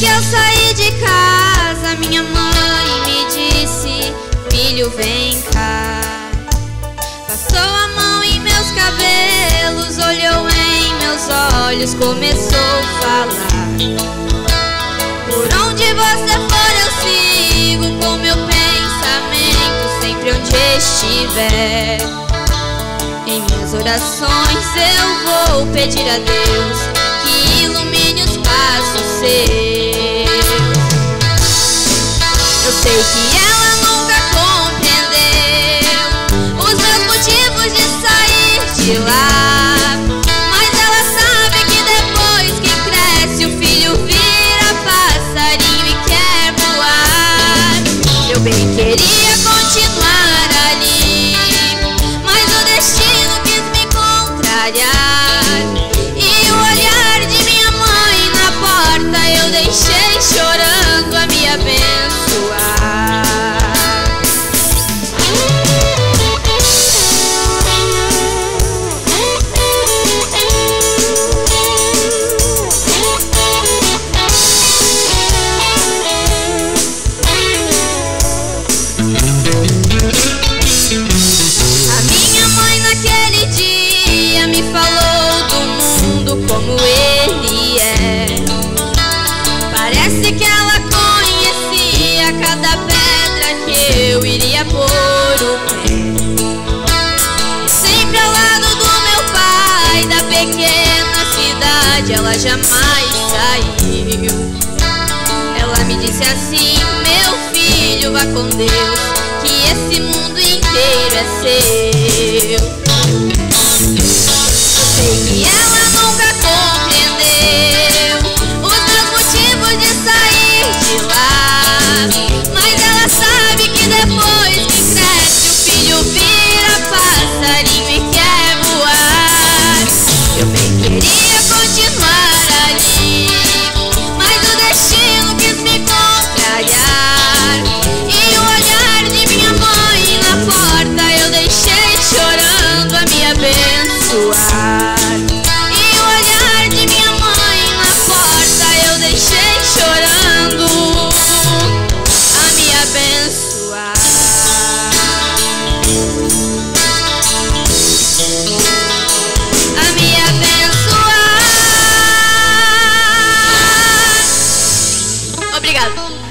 que eu saí de casa, minha mãe me disse: Filho, vem cá. Passou a mão em meus cabelos, olhou em meus olhos, começou a falar. Por onde você for, eu sigo com meu pensamento, sempre onde estiver. Em minhas orações eu vou pedir a Deus ela jamais saiu. Ela me disse assim, meu filho, vá com Deus Que esse mundo inteiro é seu.